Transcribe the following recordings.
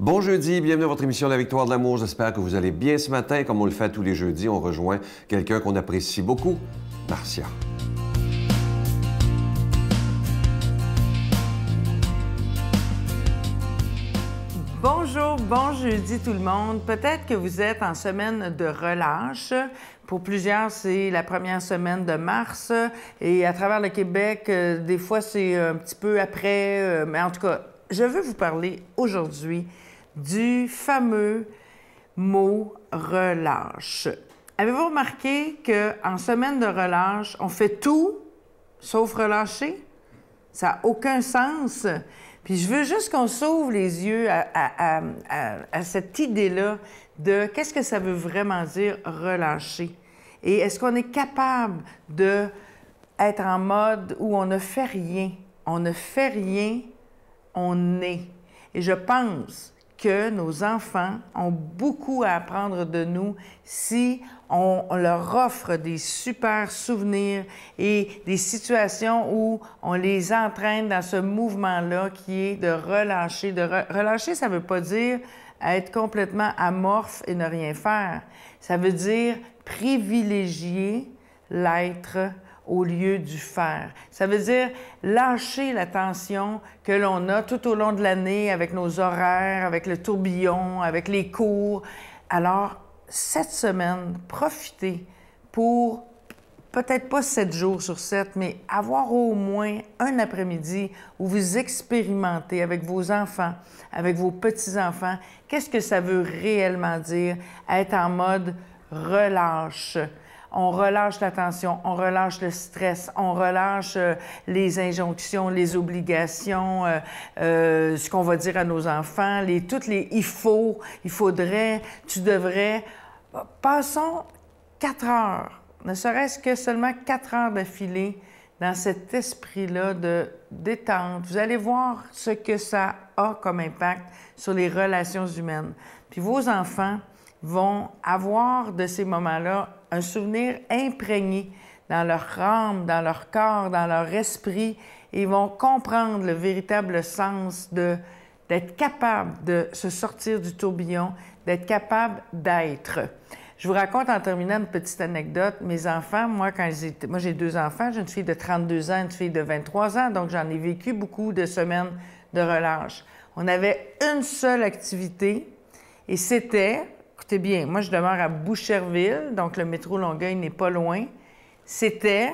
Bon jeudi, bienvenue à votre émission La Victoire de l'amour. J'espère que vous allez bien ce matin. Comme on le fait tous les jeudis, on rejoint quelqu'un qu'on apprécie beaucoup, Marcia. Bonjour, bon jeudi tout le monde. Peut-être que vous êtes en semaine de relâche. Pour plusieurs, c'est la première semaine de mars. Et à travers le Québec, euh, des fois, c'est un petit peu après. euh, Mais en tout cas, je veux vous parler aujourd'hui du fameux mot relâche. Avez-vous remarqué qu'en semaine de relâche, on fait tout sauf relâcher? Ça n'a aucun sens. Puis je veux juste qu'on s'ouvre les yeux à, cette idée-là de qu'est-ce que ça veut vraiment dire relâcher. Et est-ce qu'on est capable de être en mode où on ne fait rien, on ne fait rien, on est. Et je pense que nos enfants ont beaucoup à apprendre de nous si on, leur offre des super souvenirs et des situations où on les entraîne dans ce mouvement-là qui est de relâcher. De re- relâcher, ça ne veut pas dire être complètement amorphe et ne rien faire. Ça veut dire privilégier l'être au lieu du faire. Ça veut dire lâcher la tension que l'on a tout au long de l'année avec nos horaires, avec le tourbillon, avec les cours. Alors, cette semaine, profitez pour peut-être pas sept jours sur sept, mais avoir au moins un après-midi où vous expérimentez avec vos enfants, avec vos petits-enfants, qu'est-ce que ça veut réellement dire? Être en mode relâche. On relâche la tension, on relâche le stress, on relâche euh, les injonctions, les obligations, euh, euh, ce qu'on va dire à nos enfants, les, toutes les il faut, il faudrait, tu devrais. Passons quatre heures, ne serait-ce que seulement quatre heures d'affilée dans cet esprit-là de détente. Vous allez voir ce que ça a comme impact sur les relations humaines. Puis vos enfants vont avoir de ces moments-là un souvenir imprégné dans leur âme, dans leur corps, dans leur esprit, et ils vont comprendre le véritable sens de d'être capable de se sortir du tourbillon, d'être capable d'être. Je vous raconte en terminant une petite anecdote. Mes enfants, moi, quand ils étaient... Moi, j'ai deux enfants. J'ai une fille de 32 ans, une fille de 23 ans, donc j'en ai vécu beaucoup de semaines de relâche. On avait une seule activité et c'était, écoutez bien, moi, je demeure à Boucherville, donc le métro Longueuil n'est pas loin. C'était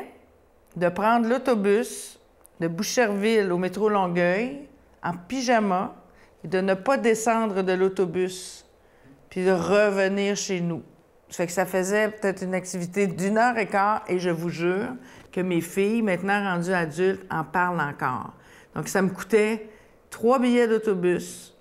de prendre l'autobus de Boucherville au métro Longueuil en pyjama et de ne pas descendre de l'autobus puis de revenir chez nous. Ça que ça faisait peut-être une activité d'une heure et quart et je vous jure que mes filles, maintenant rendues adultes, en parlent encore. Donc ça me coûtait trois billets d'autobus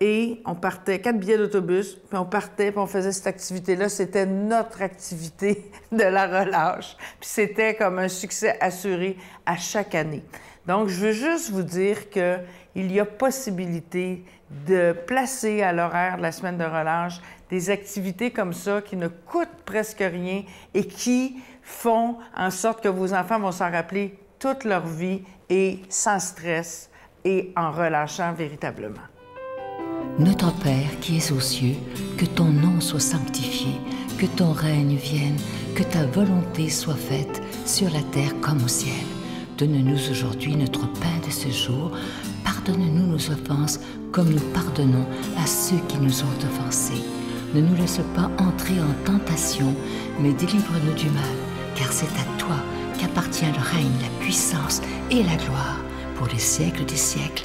et on partait, quatre billets d'autobus, puis on partait, puis on faisait cette activité-là. C'était notre activité de la relâche. Puis c'était comme un succès assuré à chaque année. Donc, je veux juste vous dire qu'il y a possibilité de placer à l'horaire de la semaine de relâche des activités comme ça qui ne coûtent presque rien et qui font en sorte que vos enfants vont s'en rappeler toute leur vie et sans stress et en relâchant véritablement. Notre Père qui es aux cieux, que ton nom soit sanctifié, que ton règne vienne, que ta volonté soit faite sur la terre comme au ciel. Donne-nous aujourd'hui notre pain de ce jour. Pardonne-nous nos offenses comme nous pardonnons à ceux qui nous ont offensés. Ne nous laisse pas entrer en tentation, mais délivre-nous du mal, car c'est à toi qu'appartient le règne, la puissance et la gloire pour les siècles des siècles.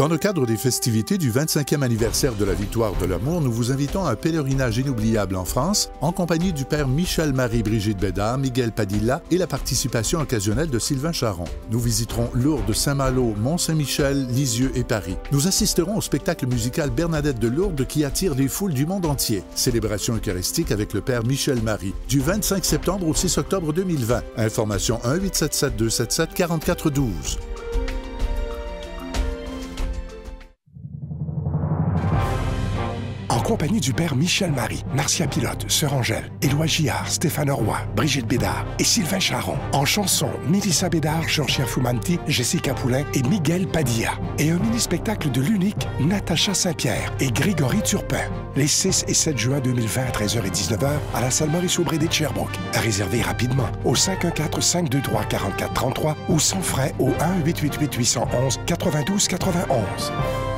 Dans le cadre des festivités du 25e anniversaire de la victoire de l'amour, nous vous invitons à un pèlerinage inoubliable en France, en compagnie du père Michel-Marie-Brigitte Bédard, Miguel Padilla et la participation occasionnelle de Sylvain Charon. Nous visiterons Lourdes, Saint-Malo, Mont-Saint-Michel, Lisieux et Paris. Nous assisterons au spectacle musical Bernadette de Lourdes qui attire les foules du monde entier. Célébration eucharistique avec le père Michel-Marie, du 25 septembre au 6 octobre 2020. Information 1 877 277 4412. Compagnie du père Michel Marie, Marcia Pilote, Sœur Angèle, Éloi Gillard, Stéphane Roy, Brigitte Bédard et Sylvain Charon. En chanson, Mélissa Bédard, Jean-Pierre Fumanti, Jessica Poulain et Miguel Padilla. Et un mini-spectacle de l'unique Natacha Saint-Pierre et Grégory Turpin. Les 6 et 7 juin 2020 à 13h et 19h à la salle Maurice Aubry de Sherbrooke. À réserver rapidement au 514-523-4433 ou sans frais au 1-888-811-9291.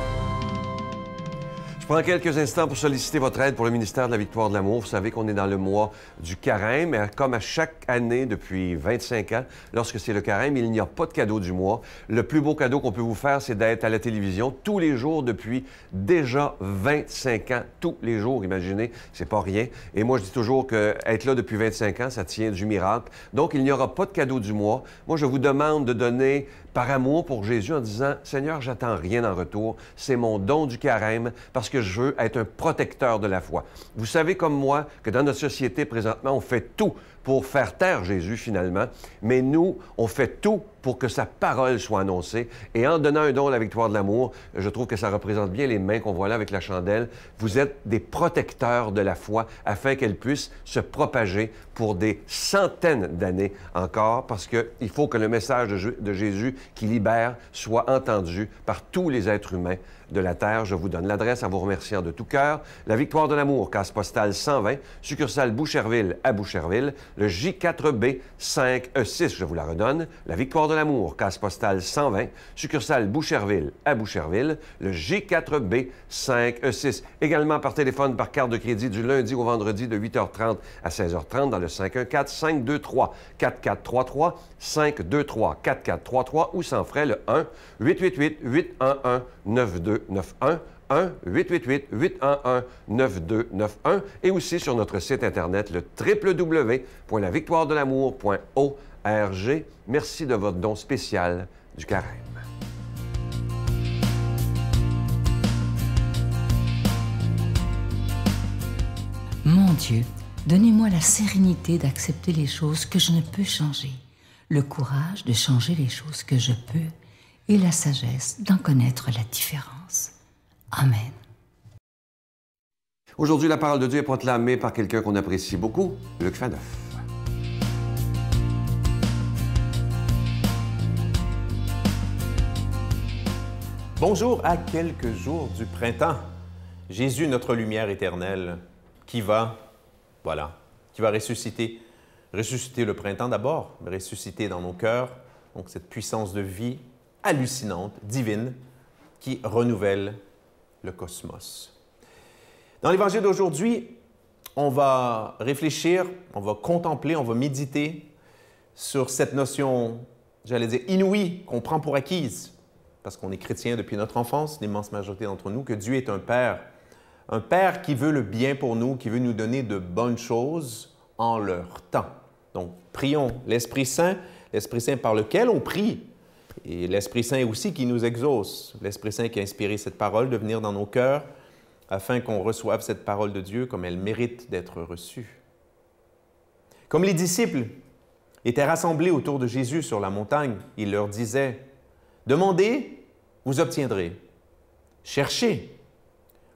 Je prends quelques instants pour solliciter votre aide pour le ministère de la Victoire de l'Amour. Vous savez qu'on est dans le mois du carême, mais comme à chaque année depuis 25 ans, lorsque c'est le carême, il n'y a pas de cadeau du mois. Le plus beau cadeau qu'on peut vous faire, c'est d'être à la télévision tous les jours depuis déjà 25 ans. Tous les jours, imaginez, c'est pas rien. Et moi, je dis toujours que être là depuis 25 ans, ça tient du miracle. Donc, il n'y aura pas de cadeau du mois. Moi, je vous demande de donner par amour pour Jésus en disant Seigneur, j'attends rien en retour. C'est mon don du carême parce que je veux être un protecteur de la foi. Vous savez comme moi que dans notre société présentement, on fait tout pour faire taire Jésus finalement, mais nous, on fait tout pour que sa parole soit annoncée. Et en donnant un don à la victoire de l'amour, je trouve que ça représente bien les mains qu'on voit là avec la chandelle. Vous êtes des protecteurs de la foi afin qu'elle puisse se propager pour des centaines d'années encore, parce qu'il faut que le message de Jésus qui libère soit entendu par tous les êtres humains de la Terre. Je vous donne l'adresse en vous remerciant de tout cœur. La Victoire de l'Amour, casse postale 120, succursale Boucherville à Boucherville, le J4B 5E6, je vous la redonne. La Victoire de l'Amour, casse postale 120, succursale Boucherville à Boucherville, le J4B 5E6. Également par téléphone, par carte de crédit du lundi au vendredi de 8h30 à 16h30 dans le 514-523-4433, 523-4433 ou sans frais le 1 888 811 9291 1-888-811-9291 et aussi sur notre site Internet, le www.lavictoiredelamour.org. Merci de votre don spécial du carême. Mon Dieu, donnez-moi la sérénité d'accepter les choses que je ne peux changer, le courage de changer les choses que je peux et la sagesse d'en connaître la différence. Amen. Aujourd'hui, la parole de Dieu est proclamée par quelqu'un qu'on apprécie beaucoup, Luc Faneuf. Bonjour à quelques jours du printemps. Jésus, notre lumière éternelle, qui va, voilà, qui va ressusciter. Ressusciter le printemps d'abord, ressusciter dans nos cœurs, donc cette puissance de vie hallucinante, divine, qui renouvelle le cosmos. Dans l'évangile d'aujourd'hui, on va réfléchir, on va contempler, on va méditer sur cette notion, j'allais dire, inouïe qu'on prend pour acquise, parce qu'on est chrétien depuis notre enfance, l'immense majorité d'entre nous, que Dieu est un Père. Un Père qui veut le bien pour nous, qui veut nous donner de bonnes choses en leur temps. Donc, prions l'Esprit Saint, l'Esprit Saint par lequel on prie, et l'Esprit Saint aussi qui nous exauce, l'Esprit Saint qui a inspiré cette parole de venir dans nos cœurs afin qu'on reçoive cette parole de Dieu comme elle mérite d'être reçue. Comme les disciples étaient rassemblés autour de Jésus sur la montagne, il leur disait, Demandez, vous obtiendrez. Cherchez,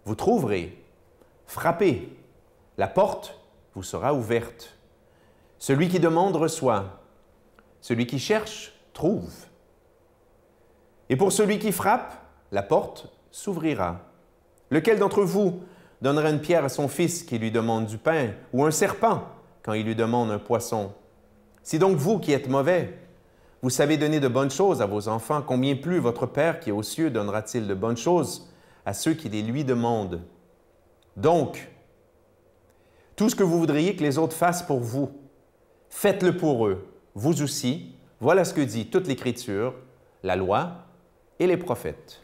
vous trouverez. Frappez, la porte vous sera ouverte. Celui qui demande reçoit. Celui qui cherche trouve. Et pour celui qui frappe, la porte s'ouvrira. Lequel d'entre vous donnera une pierre à son fils qui lui demande du pain, ou un serpent quand il lui demande un poisson? Si donc vous qui êtes mauvais, vous savez donner de bonnes choses à vos enfants, combien plus votre Père qui est aux cieux donnera-t-il de bonnes choses à ceux qui les lui demandent? Donc, tout ce que vous voudriez que les autres fassent pour vous, faites-le pour eux, vous aussi. Voilà ce que dit toute l'Écriture, la loi et les prophètes.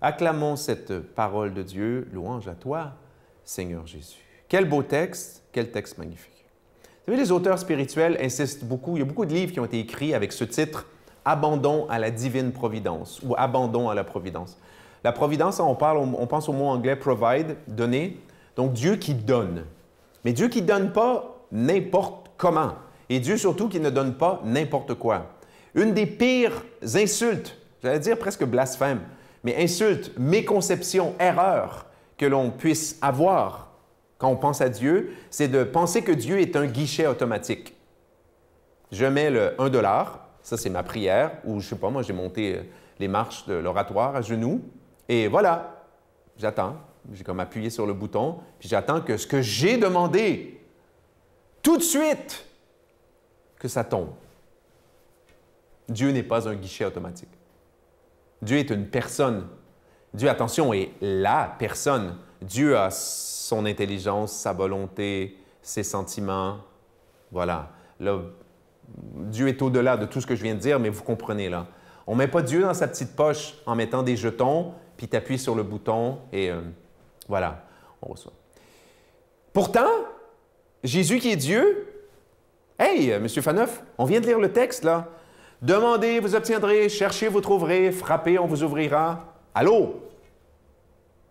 Acclamons cette parole de Dieu, louange à toi, Seigneur Jésus. Quel beau texte, quel texte magnifique. Vous savez, les auteurs spirituels insistent beaucoup, il y a beaucoup de livres qui ont été écrits avec ce titre, Abandon à la divine providence ou Abandon à la providence. La providence, on, parle, on pense au mot anglais provide, donner, donc Dieu qui donne. Mais Dieu qui ne donne pas n'importe comment. Et Dieu surtout qui ne donne pas n'importe quoi. Une des pires insultes j'allais dire presque blasphème, mais insulte, méconception, erreur que l'on puisse avoir quand on pense à Dieu, c'est de penser que Dieu est un guichet automatique. Je mets le 1 dollar, ça c'est ma prière, ou je sais pas, moi j'ai monté euh, les marches de l'oratoire à genoux, et voilà, j'attends. J'ai comme appuyé sur le bouton, puis j'attends que ce que j'ai demandé, tout de suite, que ça tombe. Dieu n'est pas un guichet automatique. Dieu est une personne. Dieu, attention, est la personne. Dieu a son intelligence, sa volonté, ses sentiments. Voilà. Là, Dieu est au-delà de tout ce que je viens de dire, mais vous comprenez là. On ne met pas Dieu dans sa petite poche en mettant des jetons, puis tu appuies sur le bouton et euh, voilà, on reçoit. Pourtant, Jésus qui est Dieu, hey, euh, Monsieur Faneuf, on vient de lire le texte là. Demandez, vous obtiendrez, cherchez, vous trouverez, frappez, on vous ouvrira. Allô?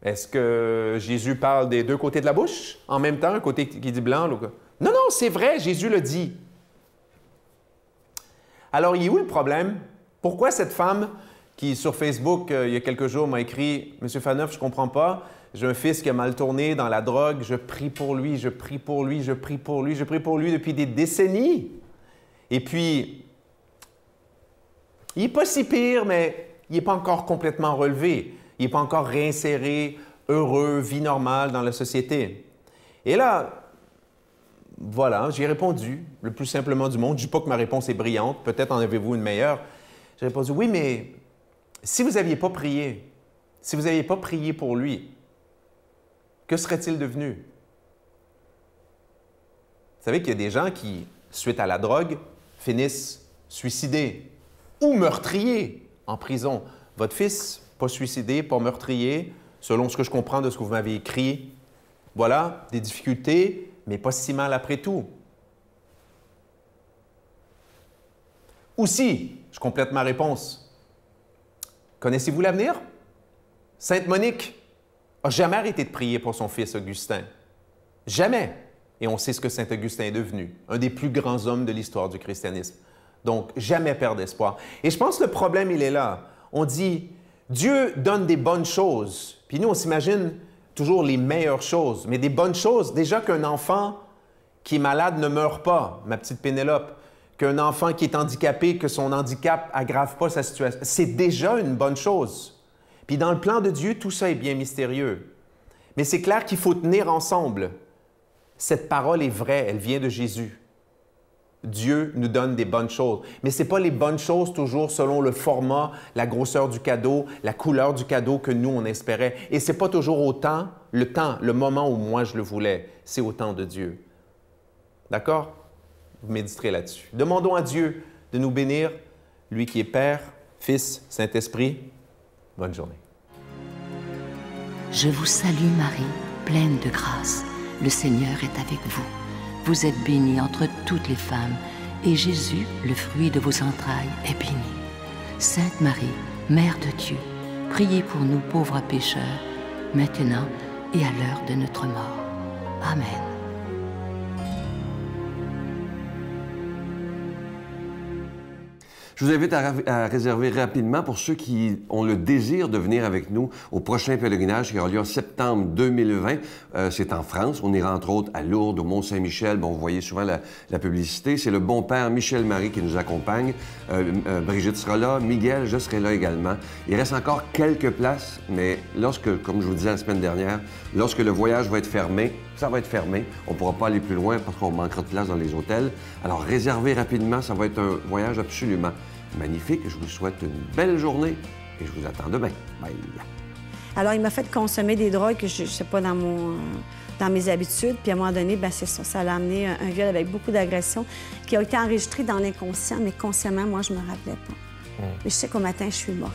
Est-ce que Jésus parle des deux côtés de la bouche en même temps, un côté qui dit blanc, l'autre? Non, non, c'est vrai, Jésus le dit. Alors, il est où le problème? Pourquoi cette femme qui, sur Facebook, euh, il y a quelques jours, m'a écrit Monsieur Faneuf, je ne comprends pas. J'ai un fils qui a mal tourné dans la drogue. Je prie pour lui, je prie pour lui, je prie pour lui, je prie pour lui depuis des décennies. Et puis, il n'est pas si pire, mais il n'est pas encore complètement relevé. Il n'est pas encore réinséré, heureux, vie normale dans la société. Et là, voilà, j'ai répondu le plus simplement du monde. Je ne dis pas que ma réponse est brillante, peut-être en avez-vous une meilleure. J'ai répondu oui, mais si vous n'aviez pas prié, si vous n'aviez pas prié pour lui, que serait-il devenu? Vous savez qu'il y a des gens qui, suite à la drogue, finissent suicidés ou meurtriers en prison. Votre fils, pas suicidé, pas meurtrier, selon ce que je comprends de ce que vous m'avez écrit. Voilà, des difficultés, mais pas si mal après tout. Aussi, je complète ma réponse. Connaissez-vous l'avenir? Sainte Monique n'a jamais arrêté de prier pour son fils Augustin. Jamais. Et on sait ce que Saint Augustin est devenu, un des plus grands hommes de l'histoire du christianisme. Donc, jamais perdre d'espoir. Et je pense que le problème, il est là. On dit, Dieu donne des bonnes choses. Puis nous, on s'imagine, toujours les meilleures choses, mais des bonnes choses. Déjà qu'un enfant qui est malade ne meurt pas, ma petite Pénélope, qu'un enfant qui est handicapé, que son handicap aggrave pas sa situation, c'est déjà une bonne chose. Puis dans le plan de Dieu, tout ça est bien mystérieux. Mais c'est clair qu'il faut tenir ensemble. Cette parole est vraie, elle vient de Jésus. Dieu nous donne des bonnes choses. Mais ce n'est pas les bonnes choses toujours selon le format, la grosseur du cadeau, la couleur du cadeau que nous, on espérait. Et ce n'est pas toujours autant, le temps, le moment où moi je le voulais. C'est au temps de Dieu. D'accord? Vous méditerez là-dessus. Demandons à Dieu de nous bénir, lui qui est Père, Fils, Saint-Esprit. Bonne journée. Je vous salue Marie, pleine de grâce. Le Seigneur est avec vous. Vous êtes bénie entre toutes les femmes, et Jésus, le fruit de vos entrailles, est béni. Sainte Marie, Mère de Dieu, priez pour nous pauvres pécheurs, maintenant et à l'heure de notre mort. Amen. Je vous invite à, à, réserver rapidement pour ceux qui ont le désir de venir avec nous au prochain pèlerinage qui aura lieu en septembre 2020. Euh, c'est en France. On ira entre autres à Lourdes, au Mont-Saint-Michel. Bon, vous voyez souvent la, publicité. C'est le bon père Michel Marie qui nous accompagne. Euh, euh, Brigitte sera là. Miguel, je serai là également. Il reste encore quelques places, mais lorsque, comme je vous disais la semaine dernière, lorsque le voyage va être fermé, ça va être fermé. On ne pourra pas aller plus loin parce qu'on manquera de place dans les hôtels. Alors, réservez rapidement. Ça va être un voyage absolument magnifique. Je vous souhaite une belle journée et je vous attends demain. Bye. Alors, il m'a fait consommer des drogues que je ne sais pas dans mon dans mes habitudes. Puis à un moment donné, ben c'est ça. Ça l'a amené un, un viol avec beaucoup d'agressions qui a été enregistré dans l'inconscient, mais consciemment, moi, je me rappelais pas. Hmm. Mais je sais qu'au matin, je suis morte.